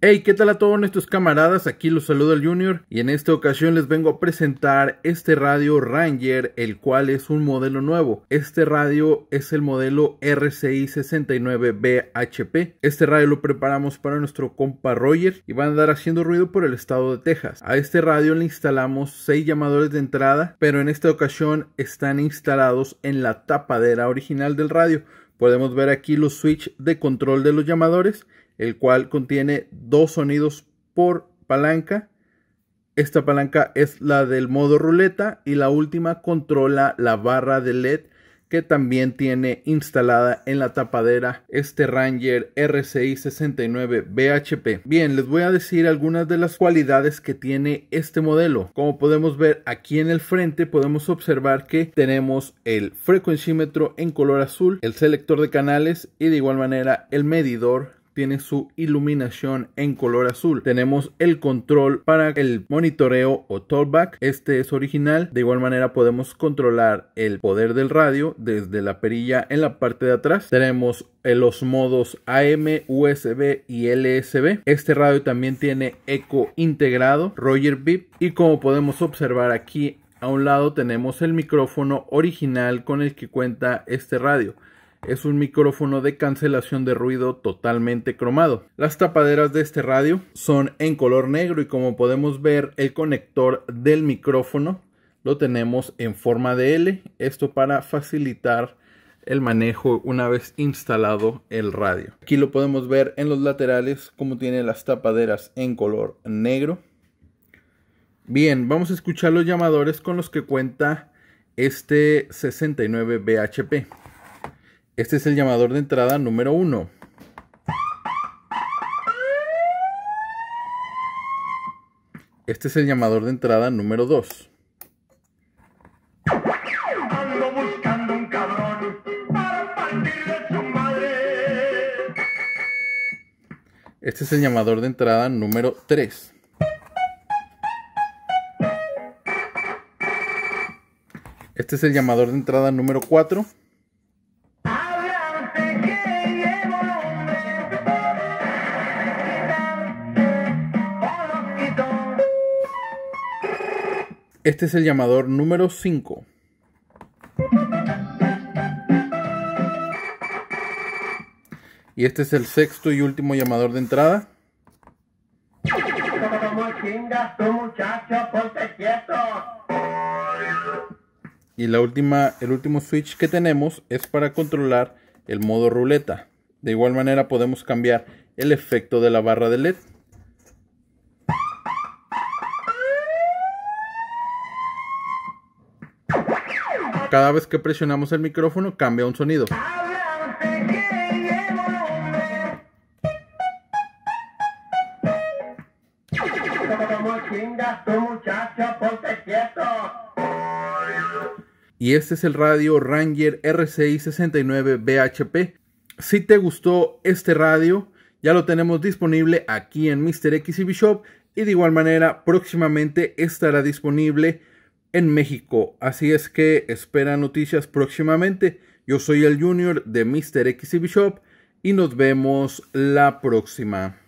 Hey, ¿qué tal a todos nuestros camaradas? Aquí los saluda el Junior y en esta ocasión les vengo a presentar este radio Ranger, el cual es un modelo nuevo. Este radio es el modelo RCI 69BHP. Este radio lo preparamos para nuestro compa Roger y va a andar haciendo ruido por el estado de Texas. A este radio le instalamos 6 llamadores de entrada, pero en esta ocasión están instalados en la tapadera original del radio. Podemos ver aquí los switch de control de los llamadores el cual contiene dos sonidos por palanca. Esta palanca es la del modo ruleta y la última controla la barra de LED que también tiene instalada en la tapadera este Ranger RCI 69 BHP. Bien, les voy a decir algunas de las cualidades que tiene este modelo. Como podemos ver aquí en el frente podemos observar que tenemos el frecuencímetro en color azul, el selector de canales y de igual manera el medidor tiene su iluminación en color azul. Tenemos el control para el monitoreo o talkback. Este es original. De igual manera podemos controlar el poder del radio desde la perilla en la parte de atrás. Tenemos los modos AM, USB y LSB. Este radio también tiene eco integrado, Roger Beep y como podemos observar aquí a un lado tenemos el micrófono original con el que cuenta este radio es un micrófono de cancelación de ruido totalmente cromado. Las tapaderas de este radio son en color negro y como podemos ver el conector del micrófono lo tenemos en forma de L, esto para facilitar el manejo una vez instalado el radio. Aquí lo podemos ver en los laterales como tiene las tapaderas en color negro. Bien, vamos a escuchar los llamadores con los que cuenta este 69 BHP. Este es el llamador de entrada número 1. Este es el llamador de entrada número 2. Este es el llamador de entrada número 3. Este es el llamador de entrada número 4. Este es el llamador número 5. Y este es el sexto y último llamador de entrada. Y la última, el último switch que tenemos es para controlar el modo ruleta. De igual manera podemos cambiar el efecto de la barra de LED. Cada vez que presionamos el micrófono cambia un sonido. Y este es el radio Ranger RCI 69 BHP. Si te gustó este radio, ya lo tenemos disponible aquí en Mr. XCB Shop y de igual manera próximamente estará disponible en México. Así es que espera noticias próximamente. Yo soy el Junior de Mr. XCB Shop y nos vemos la próxima.